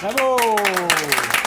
Bravo!